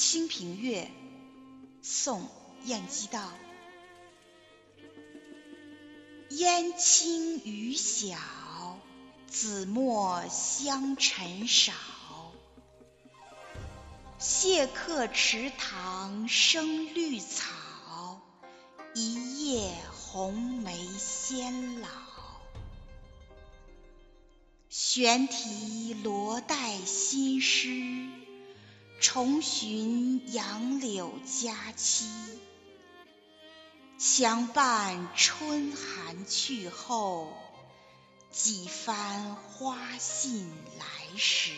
清平乐，宋·晏几道。烟轻雨小，紫陌香尘少。谢客池塘生绿草，一夜红梅先老。悬题罗带新诗，重寻杨柳佳期。强伴春寒去后，几番花信来时。